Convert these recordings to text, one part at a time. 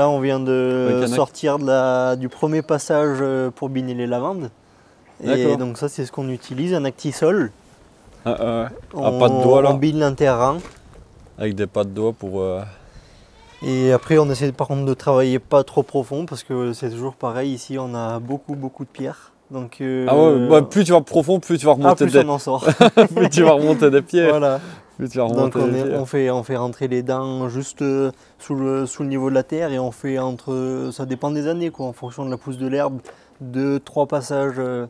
Là, on vient de sortir de la- du premier passage euh, pour biner les lavandes. Et donc ça, c'est ce qu'on utilise, un actisol. Ah, ah. On, À pas de doigts, là. on bine l'interrang. Avec des pas de doigts pour. euh, Et après, on essaie par contre de travailler pas trop profond parce que c'est toujours pareil. Ici, on a beaucoup, beaucoup de pierres. Donc, euh, Ah ouais, bah, plus tu vas profond, plus tu vas ah, remonter, plus des... on en sort. plus tu vas remonter des pierres. voilà. Donc, on, est- fait, on fait rentrer les dents juste euh, sous le, sous le niveau de la terre et on fait entre. Ça dépend des années, quoi, en fonction de la pousse de l'herbe, deux, trois passages euh,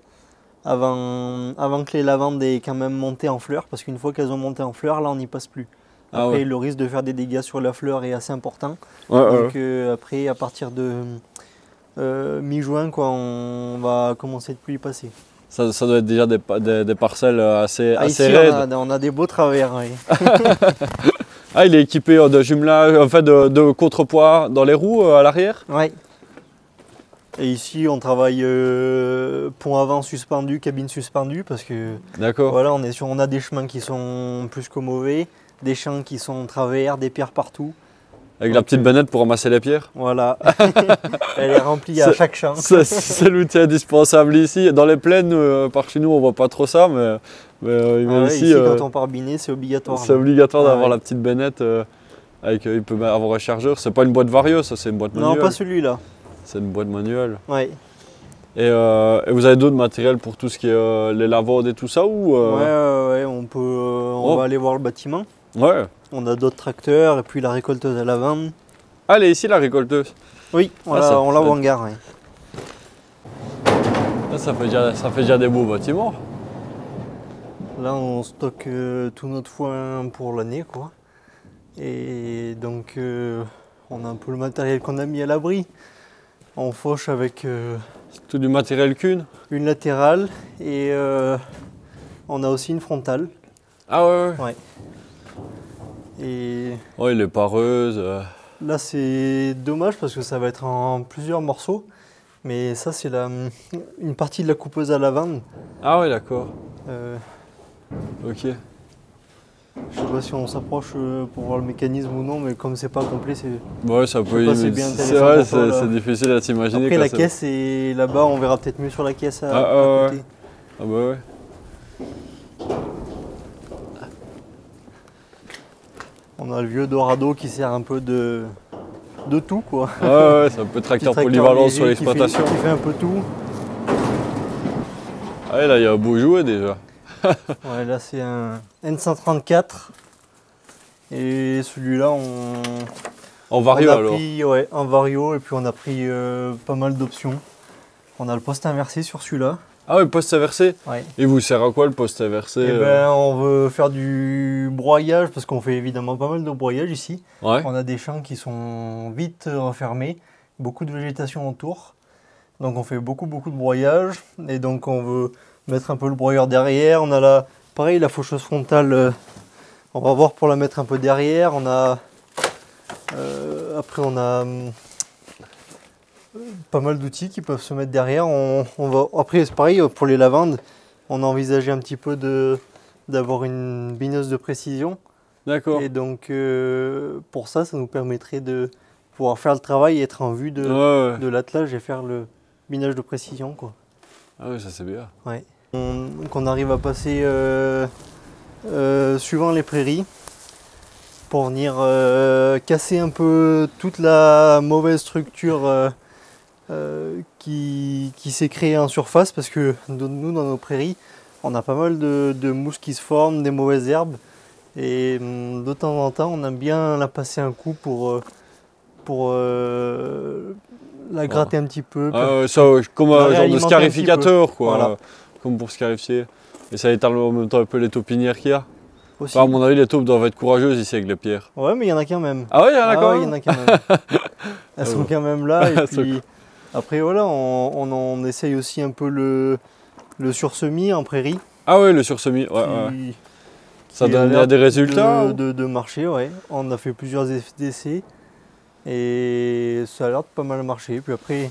avant, avant que les lavandes aient quand même monté en fleurs. Parce qu'une fois qu'elles ont monté en fleurs, là, on n'y passe plus. Ah Après, ouais. le risque de faire des dégâts sur la fleur est assez important. Ouais, ouais, Donc euh, après, à partir de euh, mi-juin, quoi, on va commencer de plus y passer. Ça, ça doit être déjà des, pa- des, des parcelles euh, assez, Ah, assez ici, raides. on a, on a des beaux travers. oui. Ah, il est équipé euh, de jumelage, en fait de, de contrepoids dans les roues euh, à l'arrière Ouais. Et ici, on travaille euh, pont avant suspendu, cabine suspendue, parce que D'accord. voilà, on, est sur, on a des chemins qui sont plus que mauvais, des champs qui sont en travers, des pierres partout. Avec la petite bennette pour ramasser les pierres. Voilà. Elle est remplie à chaque champ. C'est l'outil indispensable ici. Dans les plaines, euh, par chez nous, on voit pas trop ça, mais, mais, euh, Ah ouais, ici, ici, euh, quand on part biner, c'est obligatoire. c'est obligatoire Ah d'avoir ouais. la petite bennette. euh, avec, il peut avoir un chargeur. C'est pas une boîte vario, ça, c'est une boîte Non, manuelle. pas celui-là. C'est une boîte manuelle. Ouais. Et, euh, et vous avez d'autres matériels pour tout ce qui est euh, les lavandes et tout ça ou euh, Ouais, ouais, on peut, on Oh. va aller voir le bâtiment. ouais. On a d'autres tracteurs et puis la récolteuse à lavande. Ah, elle est ici la récolteuse. Oui, on Ah, l'a on l'a au hangar. Là, ça, fait déjà, ça fait déjà des beaux bâtiments. Là, on stocke euh, tout notre foin pour l'année, quoi. Et donc, euh, on a un peu le matériel qu'on a mis à l'abri. On fauche avec euh, C'est tout du matériel qu'une. une latérale et euh, on a aussi une frontale. Ah ouais, ouais. Et Ouais, les pareuses. euh, là, c'est dommage parce que ça va être en plusieurs morceaux. Mais ça, c'est la, une partie de la coupeuse à lavande. Ah ouais, d'accord. Euh, Ok. je sais pas si on s'approche euh, pour voir le mécanisme ou non, mais comme c'est pas complet, c'est Ouais, ça peut. c'est vrai, difficile à s'imaginer. Après la caisse est là-bas, on verra peut-être mieux sur la caisse à, Ah, à ah, côté. Ah bah ouais. On a le vieux Dorado qui sert un peu de, de tout quoi. Ouais, ouais, c'est un peu tracteur tracteur polyvalent sur qui l'exploitation. Qui, fait un peu tout. Ah ouais, là, il y a un beau jouet déjà. Ouais, là c'est un N134. Et celui-là on, En vario on a alors. pris ouais, un vario et puis on a pris euh, pas mal d'options. On a le poste inversé sur celui-là. Ah ouais, poste inversé. Ouais. Il vous sert à quoi le poste inversé Et euh ben, on veut faire du broyage parce qu'on fait évidemment pas mal de broyage ici. Ouais. On a des champs qui sont vite euh, refermés, beaucoup de végétation autour. Donc on fait beaucoup beaucoup de broyage et donc on veut mettre un peu le broyeur derrière. On a la pareil la faucheuse frontale. euh, on va voir pour la mettre un peu derrière. On a euh, après on a hum, pas mal d'outils qui peuvent se mettre derrière. On, on va après c'est pareil pour les lavandes. On a envisagé un petit peu de d'avoir une bineuse de précision. D'accord. Et donc, euh, pour ça, ça nous permettrait de pouvoir faire le travail et être en vue de, Ouais, ouais. de l'attelage et faire le minage de précision. Quoi. Ah ouais, ça c'est bien. On, qu'on arrive à passer euh, euh, suivant les prairies pour venir casser un peu toute la mauvaise structure euh, qui, qui s'est créée en surface parce que nous, dans nos prairies, on a pas mal de, de mousses qui se forment, des mauvaises herbes. Et hum, de temps en temps, on aime bien la passer un coup pour, euh, pour euh, la gratter un petit peu. Ah ouais, ça, ouais, comme un genre de scarificateur, quoi. Voilà. Comme pour scarifier. Et ça étale en même temps un peu les taupinières qu'il y a. aussi. Enfin, à mon avis, les taupes doivent être courageuses ici avec les pierres. Ouais, mais il y en a quand même. Ah ouais, il y en a Ah quand ouais, même y en a quand même. Elles Ah sont ouais. quand même là. Et puis, après, voilà, on, on, on essaye aussi un peu le, le sursemis en prairie. Ah ouais, le sursemis, ouais, qui- ouais. Ça donne des résultats de, ou- de, de marcher, ouais. On a fait plusieurs essais et ça a l'air de pas mal marcher. Puis après,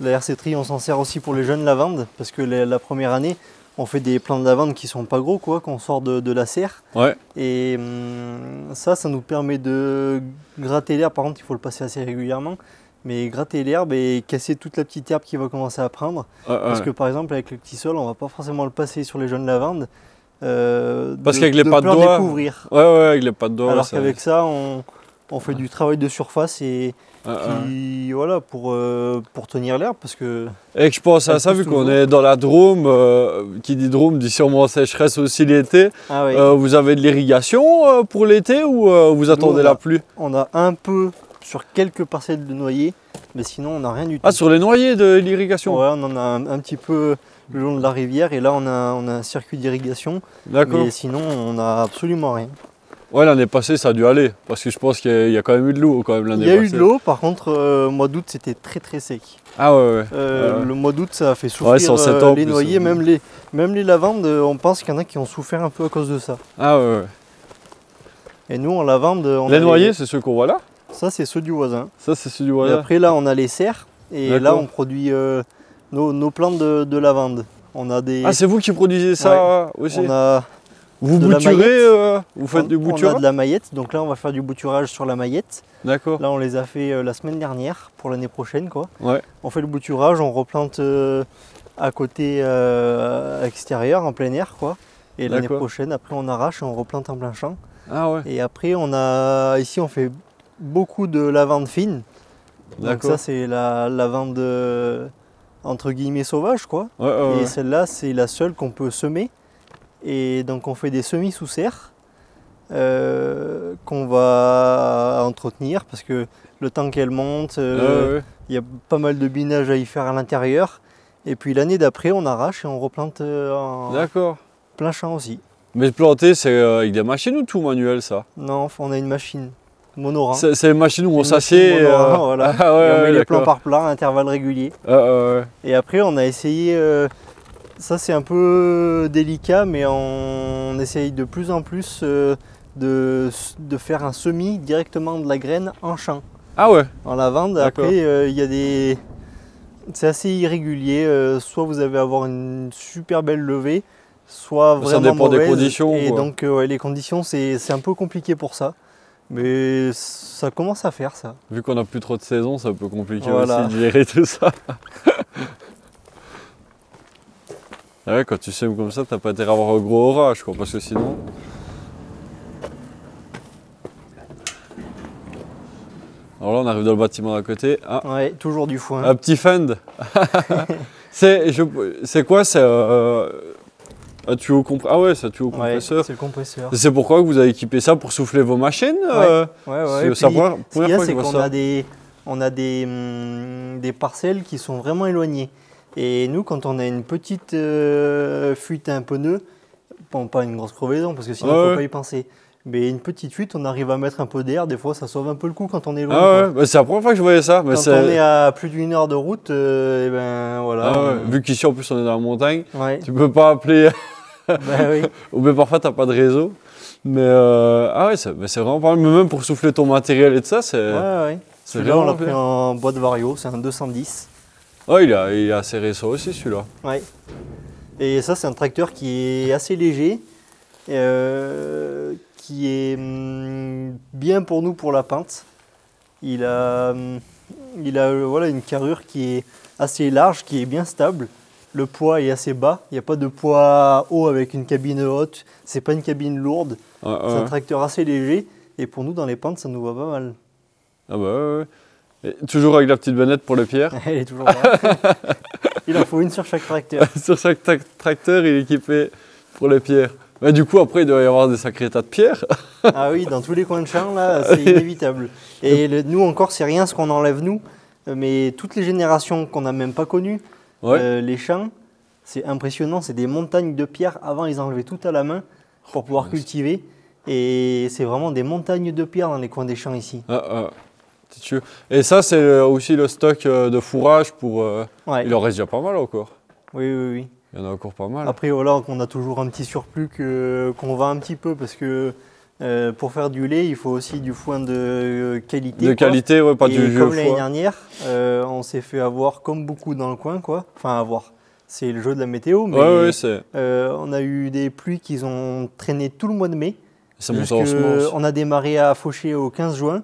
la RC Tri, on s'en sert aussi pour les jeunes lavandes parce que la, la première année, on fait des plants de lavande qui sont pas gros, quoi, qu'on sort de, de la serre. Ouais. Et hum, ça, ça nous permet de gratter l'air. Par contre, il faut le passer assez régulièrement. Mais gratter l'herbe et casser toute la petite herbe qui va commencer à prendre. Ouais, Parce ouais. que par exemple, avec le petit sol, on va pas forcément le passer sur les jeunes lavandes. euh, Parce de- qu'avec les de pas de doigts, découvrir. Ouais, ouais, avec les pattes d'or. Alors ça- qu'avec ça, on, on fait du travail de surface et qui, voilà, pour, euh, pour tenir l'herbe. Parce que Et que je pense à ça, vu qu'on est dans la Drôme, euh, qui dit Drôme dit sûrement sécheresse aussi l'été. ah ouais, vous avez de l'irrigation pour l'été ou vous attendez la pluie? on a un peu sur quelques parcelles de noyer, mais sinon on n'a rien du tout. Ah, sur les noyers de l'irrigation Ouais, on en a un, un petit peu le long de la rivière et là on a, on a un circuit d'irrigation, D'accord. mais sinon on n'a absolument rien. Ouais, l'année passée, ça a dû aller. Parce que je pense qu'il y a- il y, a quand même eu de l'eau quand même l'année Il y a passée. eu de l'eau, par contre, euh, mois d'août c'était très très sec. Ah ouais, ouais. Euh, Ouais. Le mois d'août ça a fait souffrir Ouais, c'est en euh, les noyers, euh. même les, même les lavandes, euh, on pense qu'il y en a qui ont souffert un peu à cause de ça. Ah ouais, ouais. Et nous en lavande, on Les noyers, c'est ceux qu'on voit là ça c'est ceux du voisin. Ça, c'est ceux du Et voisin. après là on a les serres et là on produit euh, nos, nos plantes de, de lavande. On a des... Ah, c'est vous qui produisez ça aussi on a Vous bouturez euh, Vous faites on- du On a bouturage de la maillette, donc là on va faire du bouturage sur la maillette. D'accord. Là on les a fait euh, la semaine dernière pour l'année prochaine quoi. Ouais. On fait le bouturage, on replante euh, à côté euh, extérieur, en plein air quoi. Et l'année prochaine après on arrache et on replante en plein champ. Ah ouais. Et après on a ici on fait beaucoup de lavande fine. Donc ça c'est la lavande euh, entre guillemets sauvage quoi. Ouais, ouais, ouais. Et celle-là, c'est la seule qu'on peut semer. Et donc, on fait des semis sous serre euh, qu'on va entretenir parce que le temps qu'elle monte, euh, il y a pas mal de binage à y faire à l'intérieur. Et puis l'année d'après, on arrache et on replante en plein champ aussi. Mais planter, c'est avec des machines ou tout manuel ça? Non, on a une machine monorin. C'est les machines où on s'assied. euh, voilà. Ah ouais, Et on ouais, met les plans par plat à intervalles réguliers. Ah. Et après, on a essayé. euh, ça, c'est un peu délicat, mais on essaye de plus en plus euh, de, de faire un semis directement de la graine en champ, Ah ouais. en lavande. Après, il y a des. C'est assez irrégulier. soit vous allez avoir une super belle levée, soit Ça vraiment dépend des conditions, Et quoi. donc, ouais, les conditions, c'est c'est un peu compliqué pour ça. Mais ça commence à faire ça. Vu qu'on n'a plus trop de saison, c'est un peu compliqué Voilà. aussi de gérer tout ça. Ah ouais, quand tu sèmes comme ça, t'as pas intérêt à avoir un gros orage, quoi, parce que sinon. Alors là, on arrive dans le bâtiment d'à côté. Ah, Ouais, toujours du foin. un petit fend. c'est quoi C'est euh, un tuyau compresseur. Ah ouais, un tuyau Ouais, compresseur. c'est le compresseur. c'est pourquoi vous avez équipé ça pour souffler vos machines euh, Ouais, c'est- ouais. c'est la première, Ce première a, fois que c'est je vois qu'on ça. a des, on a des, hum, des parcelles qui sont vraiment éloignées. Et nous, quand on a une petite euh, fuite un peu nœud, bon, pas une grosse crevaison, parce que sinon, il ne faut pas y penser. Mais une petite fuite, on arrive à mettre un peu d'air. Des fois, ça sauve un peu le coup quand on est loin. Ah ouais, bah, c'est la première fois que je voyais ça. Mais Quand on est à plus d'une heure de route, euh, et ben voilà. Ah ouais, on- Vu qu'ici en plus on est dans la montagne, Ouais, tu peux pas appeler, bah oui. ou bien parfois t'as pas de réseau. Mais euh, ah ouais, c'est vraiment pas mal. Mais même pour souffler ton matériel et tout ça, c'est Ouais, ouais. Celui-là, on l'a pris en boîte Vario, c'est un 210. Oh, il, a, il est assez récent aussi celui-là. Ouais. Et ça, c'est un tracteur qui est assez léger, euh, qui est hum, bien pour nous pour la pinte. Il a, hum, il a euh, voilà, une carrure qui est assez large, qui est bien stable. Le poids est assez bas. Il n'y a pas de poids haut avec une cabine haute. C'est pas une cabine lourde. C'est un tracteur assez léger. Et pour nous, dans les pentes, ça nous va pas mal. Ah bah ouais, ouais. Et toujours avec la petite bennette pour les pierres. Elle est toujours là. il en faut une sur chaque tracteur. Sur chaque tra- tracteur, il est équipé pour les pierres. Mais du coup, après, il doit y avoir des sacrés tas de pierres. Ah oui, dans tous les coins de champ, là, c'est inévitable. Et le- nous encore, c'est rien ce qu'on enlève nous, mais toutes les générations qu'on n'a même pas connues, Ouais. euh, les champs, c'est impressionnant, c'est des montagnes de pierres. Avant, ils enlevaient tout à la main pour pouvoir punaise. cultiver. Et c'est vraiment des montagnes de pierres dans les coins des champs ici. Ah, ah. Et ça, c'est aussi le stock euh, de fourrage pour. euh, Ouais. Il en reste déjà pas mal encore. Oui, oui, oui. Il y en a encore pas mal. Après, voilà, on a toujours un petit surplus que- qu'on vend un petit peu parce que euh, pour faire du lait, il faut aussi du foin de qualité. de quoi. qualité, ouais, pas et du vieux comme l'année dernière, euh, on s'est fait avoir comme beaucoup dans le coin, quoi. Enfin, avoir. C'est le jeu de la météo, mais Ouais, ouais, euh, on a eu des pluies qui ont traîné tout le mois de mai. monté Jusque- en on a démarré à faucher au 15 juin.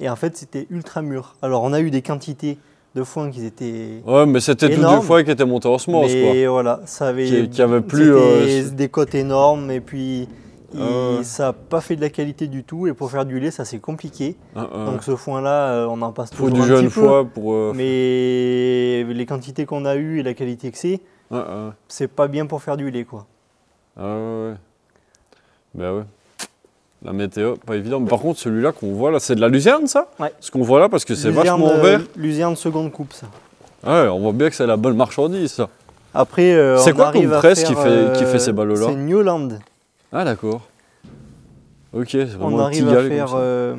Et en fait, c'était ultra mûr. Alors, on a eu des quantités de foin qui étaient. Ouais, mais c'était tout Énorme. deux fois qui était monté en semence, mais voilà, ça avait. Qui- qui avait plus, euh, des côtes énormes et puis. Ah. Ça n'a pas fait de la qualité du tout. Et pour faire du lait, ça c'est compliqué. Hein, hein. Donc, ce foin-là, euh, on en passe faut toujours du un jeune petit peu. pour. euh, Mais les quantités qu'on a eues et la qualité que c'est, c'est pas bien pour faire du lait, quoi. Ah ouais, ouais. Ben ouais. La météo, pas évident. Mais par contre, celui-là qu'on voit là, c'est de la luzerne, ça Ouais. Ce qu'on voit là, parce que c'est vachement euh, vert. Luzerne seconde coupe, ça. Ah ouais, on voit bien que c'est la bonne marchandise, ça. Après, euh, C'est quoi comme à presse qui fait- qui fait euh, ces ballots-là C'est Newland. Ah d'accord. Ok, c'est vraiment On un petit arrive à galet faire euh,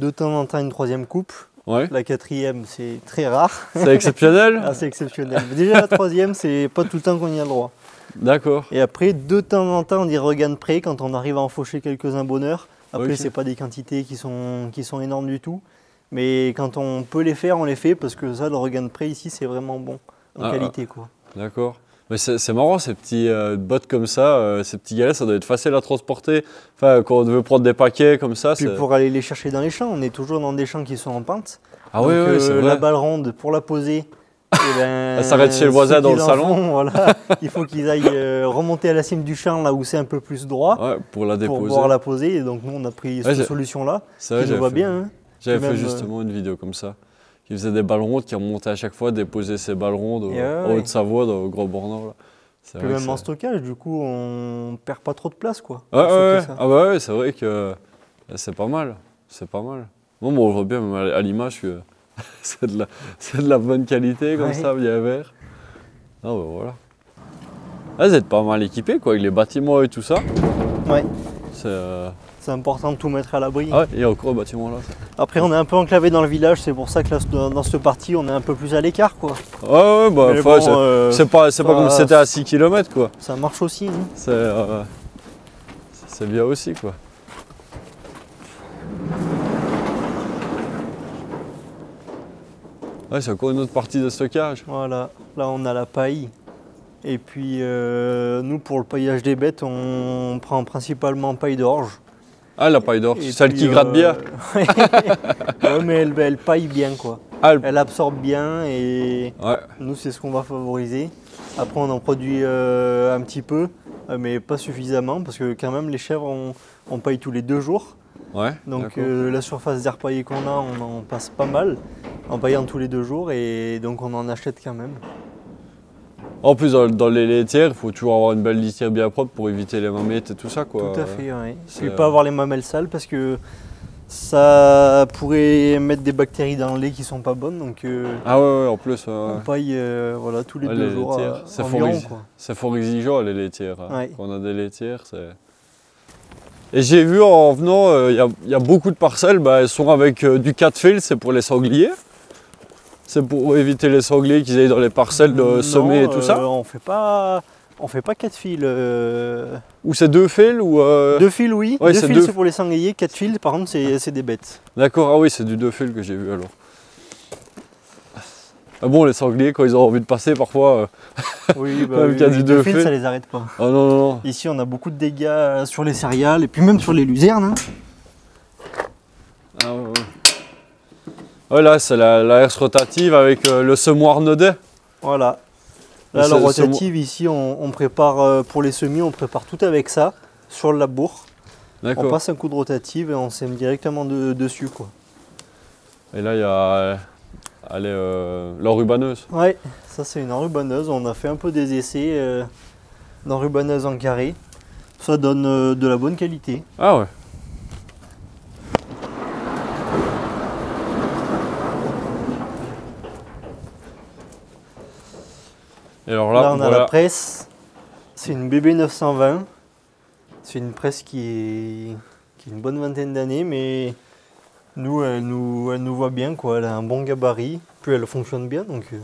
de temps en temps une troisième coupe. Ouais, La quatrième, c'est très rare, c'est exceptionnel assez exceptionnel. Mais déjà la troisième, c'est pas tout le temps qu'on y a le droit. D'accord. Et après, de temps en temps, on dit regagne près quand on arrive à enfocher quelques-uns bonheur. Après, Ok. c'est pas des quantités qui sont, qui sont énormes du tout. Mais quand on peut les faire, on les fait parce que ça, le regagne près ici, c'est vraiment bon en Ah, qualité. quoi. D'accord. Mais c'est marrant, ces petits euh, bottes comme ça, euh, ces petits galets, ça doit être facile à transporter. Enfin, quand on veut prendre des paquets comme ça, Puis c'est... pour aller les chercher dans les champs, on est toujours dans des champs qui sont en pente. Ah Donc, ouais, ouais, euh, c'est La balle ronde, pour la poser, ben, Elle s'arrête chez le voisin dans le salon. voilà, il faut qu'ils aillent euh, remonter à la cime du champ, là où c'est un peu plus droit, Ouais, pour la pour déposer. pouvoir la poser. Et donc nous, on a pris Ouais, cette solution-là, qui nous va bien. hein. J'avais fait même, euh, justement une vidéo comme ça. Qui faisait des balles rondes, qui remontait à chaque fois, déposer ses balles rondes ouais, en ouais. Haute-Savoie, dans- au Grand Bornand. Puis même en stockage, du coup, on perd pas trop de place, quoi. Ouais, pour ouais, ouais. ça. Ah bah ouais, c'est vrai que euh, c'est pas mal. C'est pas mal. Bon, bon, on voit bien même à à l'image que c'est de, de la bonne qualité comme Ouais. ça, bien vert. Ah bah voilà. Ah, vous êtes pas mal équipés quoi, avec les bâtiments et tout ça. Ouais, C'est. euh, important de tout mettre à l'abri. Ah ouais, il y a encore un bâtiment là. Après, on est un peu enclavé dans le village, c'est pour ça que là, dans cette partie, on est un peu plus à l'écart, quoi. Ouais, ouais, bah, bon, c'est- euh, c'est pas, pas comme si c'était à 6 km quoi. ça marche aussi. hein. C'est euh, c'est bien aussi quoi. Ouais, c'est encore une autre partie de stockage. Voilà, là on a la paille. Et puis euh, nous pour le paillage des bêtes, on prend principalement paille d'orge. Ah, la paille d'or, Et celle qui gratte euh, bien. ouais, mais elle, elle paille bien quoi. Ah, elle- Elle absorbe bien et Ouais, nous c'est ce qu'on va favoriser. Après on en produit euh, un petit peu, euh, mais pas suffisamment parce que quand même les chèvres on, on paille tous les deux jours. ouais. Donc euh, la surface d'air paillé qu'on a, on en passe pas mal en paillant tous les deux jours et donc on en achète quand même. En plus, dans, dans les laitières, il faut toujours avoir une belle litière bien propre pour éviter les mamettes et tout ça quoi. Tout à fait, oui. c'est, Puis euh, pas avoir les mamelles sales parce que ça pourrait mettre des bactéries dans le lait qui sont pas bonnes. Donc euh, Ah ouais, ouais, en plus, on paille euh, voilà, tous les Ouais, deux les jours euh, c'est fort c'est fort exigeant les laitières. hein. Quand on a des laitières, c'est. Et j'ai vu en venant, il y a- il y, a beaucoup de parcelles, bah, elles sont avec du 4 fils, c'est pour les sangliers. C'est pour éviter les sangliers qu'ils aillent dans les parcelles de semer et tout euh, ça. On fait pas, on fait pas quatre fils. euh, Ou c'est deux fils ou. euh, Deux fils, oui. ouais, deux fils, deux- c'est pour les sangliers. Quatre fils, par contre, c'est des bêtes. D'accord, ah oui, c'est du deux fils que j'ai vu alors. Ah bon, les sangliers, quand ils ont envie de passer, parfois. euh, Oui, bah, les du deux deux fils, ça les arrête pas. Ah non, non, non. Ici, on a beaucoup de dégâts euh, sur les céréales et puis même sur les luzernes. hein. Ah ouais, ouais. Ouais, là, c'est la, la herse rotative avec euh, le semoir nodet. Voilà. Là, la rotative, ici, on, on prépare euh, pour les semis, on prépare tout avec ça sur le labour. On passe un coup de rotative et on sème directement de- dessus. Quoi. Et là, il y a euh, allez, euh, l'enrubaneuse. Ouais, ça c'est une enrubaneuse. On a fait un peu des essais euh, d'enrubaneuse en carré. Ça donne de la bonne qualité. Ah ouais. Et alors là, Là, on a la presse. C'est une BB 920. C'est une presse qui est, qui a une bonne vingtaine d'années, mais nous elle, nous, elle nous voit bien. Quoi. Elle a un bon gabarit, puis elle fonctionne bien. Donc, euh,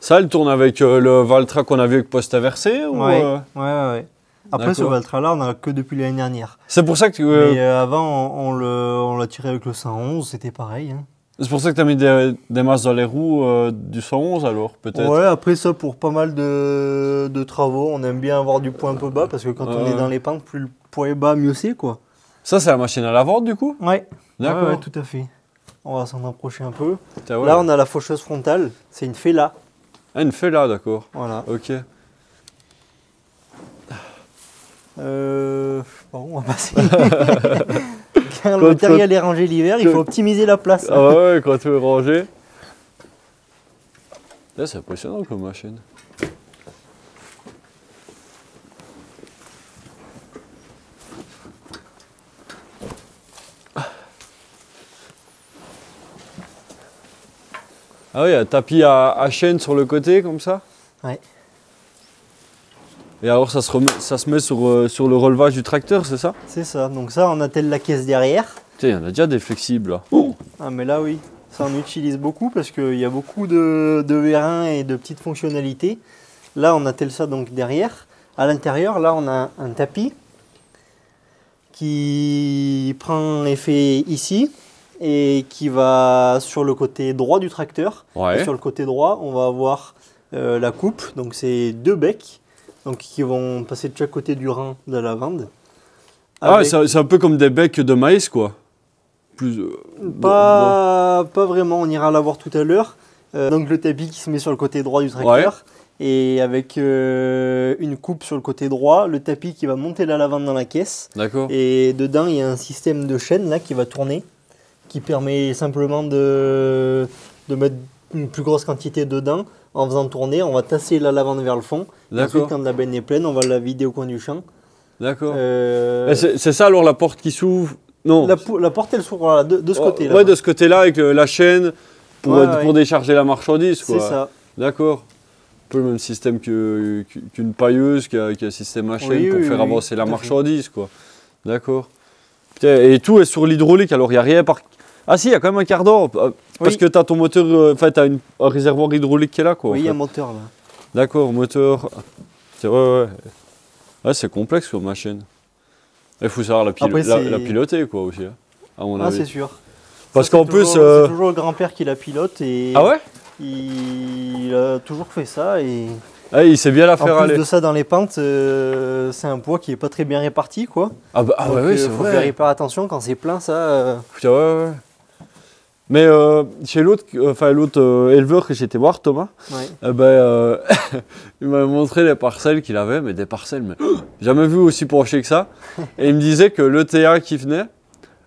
Ça, elle tourne avec euh, le Valtra qu'on a vu avec poste inversé ou, ouais, euh, ouais, ouais, ouais. Après, ce. Valtra-là, on a que depuis l'année dernière. C'est pour ça que tu, euh, Mais avant, on l'a tiré avec le 111, c'était pareil. hein. C'est pour ça que tu as mis des, des masses dans les roues euh, du 111 alors peut-être. Ouais, après ça, pour pas mal de, de travaux, on aime bien avoir du poids un peu bas parce que quand on est dans les pentes, plus le poids est bas, mieux c'est quoi. Ça, c'est la machine à la vente du coup? Ouais, D'accord. Ouais, ouais, tout à fait. On va s'en approcher un peu. Ouais. Là, on a la faucheuse frontale. C'est une Fela. Ah, une là, d'accord. Voilà. Ok. Euh, bon, on va passer. Car le Quand- matériel est rangé l'hiver, il quand- faut optimiser la place. Ah ouais, ouais, quand tu veux ranger. Là, c'est impressionnant comme machine. Ah oui, un tapis à, à chaîne sur le côté comme ça? Ouais. Et alors ça se, remet- ça se met sur, euh, sur le relevage du tracteur, c'est ça? C'est ça. Donc ça, on attelle la caisse derrière? Tiens, il y en a déjà des flexibles là. Ah mais là oui, ça on utilise beaucoup parce qu'il y a beaucoup de, de vérins et de petites fonctionnalités. Là on attelle ça donc derrière? À l'intérieur, là on a un tapis qui prend effet ici et qui va sur le côté droit du tracteur. Et Ouais. sur le côté droit, on va avoir euh, la coupe. Donc c'est deux becs donc, qui vont passer de chaque côté du rang de la lavande. Ah, c'est un peu comme des becs de maïs quoi. Plus. euh, Pas, pas vraiment, on ira la voir tout à l'heure. Euh, donc le tapis qui se met sur le côté droit du tracteur. Et avec euh, une coupe sur le côté droit, le tapis qui va monter la lavande dans la caisse. D'accord. Et dedans, il y a un système de chaîne là qui va tourner, qui permet simplement de, de mettre une plus grosse quantité dedans. En faisant tourner, on va tasser la lavande vers le fond. Et Ensuite, quand la benne est pleine, on va la vider au coin du champ. D'accord. Euh, C'est ça alors la porte qui s'ouvre? Non. la, porte, elle s'ouvre voilà, de, de ce Oh, côté-là. Ouais, de ce côté-là avec le- la chaîne pour, Ouais, être- ouais. pour décharger la marchandise. C'est ça. D'accord. Un peu le même système qu'une pailleuse qui a, qui a un système à chaîne Oui, pour oui, faire oui, avancer la marchandise. quoi. D'accord. Et tout est sur l'hydraulique, alors il n'y a rien par. Ah si, il y a quand même un quart d'heure. euh, Parce Oui. que tu as ton moteur, euh, enfin, tu as un réservoir hydraulique qui est là. Quoi, en Oui, il y a un moteur là. D'accord, moteur. C'est ouais, ouais. Ouais, c'est complexe comme machine. Il faut savoir la, pil- Après, la, c'est- la piloter quoi aussi, hein, à mon Ah, c'est sûr. Parce qu'en plus. euh, C'est toujours le grand-père qui la pilote et Ah ouais? il a toujours fait ça. Et Ah, Il sait bien la en faire plus aller. de ça, dans les pentes, euh, c'est un poids qui est pas très bien réparti. quoi. Ah, bah, ah euh, c'est faut vrai. faire hyper attention quand c'est plein, ça. euh, Putain, ouais, ouais. Mais euh, chez l'autre, enfin l'autre euh, éleveur que j'étais voir, Thomas, ouais. ben, euh, il m'a montré les parcelles qu'il avait, mais des parcelles, mais jamais vu aussi penché que ça. Et il me disait que l'ETA qui venait,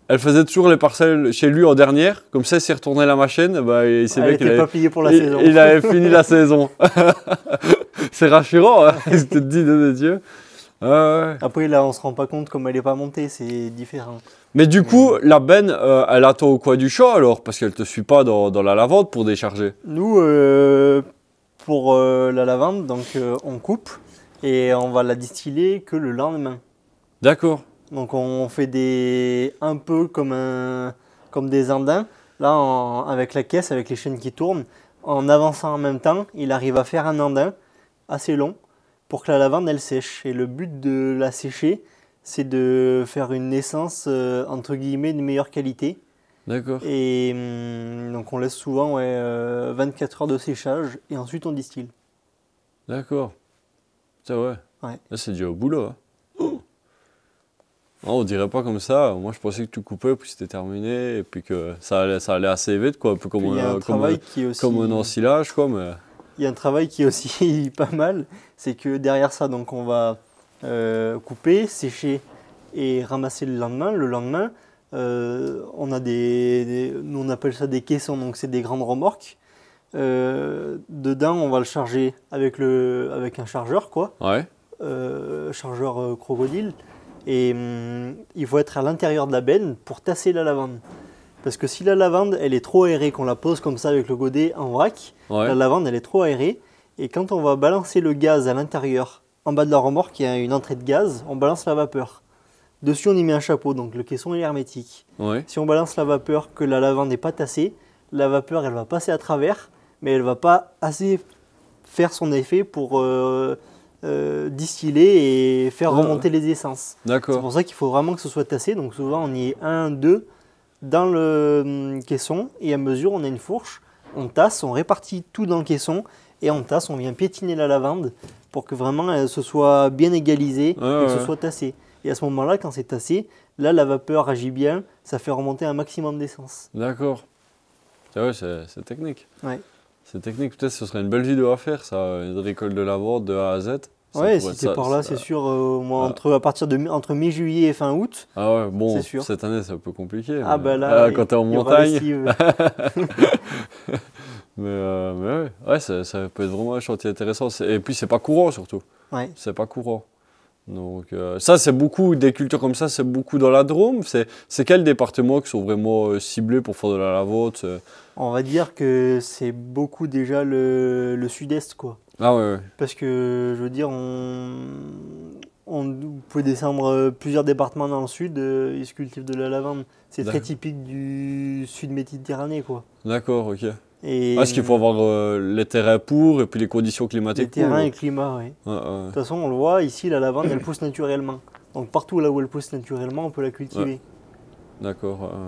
elle faisait toujours les parcelles chez lui en dernière, comme ça, s'il retournait la machine, ben, il s'est Elle bien qu'il avait, pas pour la il, saison. il avait fini la saison. C'est rassurant, hein, je te dis de Dieu. Ouais, ouais. Après, là, on se rend pas compte comme elle est pas montée, c'est différent. Mais du coup, la benne, euh, elle attend au coin du champ alors, parce qu'elle te suit pas dans, dans la lavande pour décharger. Nous, euh, pour euh, la lavande, donc on coupe et on va la distiller que le lendemain. D'accord. Donc on fait des un peu comme un comme des andins. Là, avec la caisse, avec les chaînes qui tournent, en avançant en même temps, il arrive à faire un andin assez long pour que la lavande elle sèche. Et le but de la sécher, c'est de faire une naissance euh, entre guillemets de meilleure qualité. D'accord. Et hum, donc on laisse souvent ouais, euh, 24 heures de séchage et ensuite on distille. D'accord. Ça ouais. Ouais. Là, c'est déjà au boulot. Hein. Oh. Non, on dirait pas comme ça. Moi, je pensais que tu coupais, puis c'était terminé, et puis que ça allait, ça allait assez vite, quoi. Un peu comme, un, un comme, travail un, qui est aussi comme un ensilage, quoi. Mais... Il y a un travail qui est aussi pas mal, c'est que derrière ça, donc on va euh, couper, sécher et ramasser le lendemain. Le lendemain, euh, on a des, des- nous on appelle ça des caissons, donc c'est des grandes remorques. Euh, dedans, on va le charger avec le, avec un chargeur, quoi, Ouais. chargeur crocodile. Et hum, il faut être à l'intérieur de la benne pour tasser la lavande. Parce que si la lavande, elle est trop aérée, qu'on la pose comme ça avec le godet en vrac, Ouais. la lavande, elle est trop aérée. Et quand on va balancer le gaz à l'intérieur, en bas de la remorque, il y a une entrée de gaz, on balance la vapeur. Dessus, on y met un chapeau, donc le caisson est hermétique. Ouais. Si on balance la vapeur, que la lavande n'est pas tassée, la vapeur, elle va passer à travers, mais elle va pas assez faire son effet pour euh, euh, distiller et faire Ouais, remonter les essences. C'est pour ça qu'il faut vraiment que ce soit tassé. Donc souvent, on y est un, deux dans le hum, caisson et à mesure, on a une fourche. On tasse, on répartit tout dans le caisson et on tasse, on vient piétiner la lavande pour que vraiment elle se soit bien égalisée et que ce soit tassé. Et à ce moment-là, quand c'est tassé, là, la vapeur agit bien, ça fait remonter un maximum d'essence. D'accord. Ah ouais, c'est technique. Ouais. C'est technique. Peut-être ce serait une belle vidéo à faire, ça, une récolte de lavande de A à Z. Ça Ouais, si t'es par là, c'est sûr, euh, moins Ah. entre, à partir de entre mi-juillet et fin août. Ah ouais, bon, cette année c'est un peu compliqué. Ah mais- bah là, ah, quand t'es en montagne. Mais, euh, mais ouais, ouais ça, ça peut être vraiment un chantier intéressant. Et puis c'est pas courant surtout. Ouais. C'est pas courant. Donc euh, ça c'est beaucoup, des cultures comme ça, c'est beaucoup dans la Drôme. C'est quels départements qui sont vraiment euh, ciblés pour faire de la lavande c'est- On va dire que c'est beaucoup déjà le, le sud-est, quoi. Ah ouais, ouais. Parce que, je veux dire, on, on pouvez descendre euh, plusieurs départements dans le sud, euh, ils se cultivent de la lavande. C'est très typique du sud Méditerranée, quoi. D'accord, ok. Et Ah, Est-ce qu'il faut avoir euh, les terrains pour et puis les conditions les climatiques terrains pour et le climat, oui. Ouais, ouais. De toute façon, on le voit, ici, la lavande, elle pousse naturellement. Donc partout là où elle pousse naturellement, on peut la cultiver. D'accord. euh,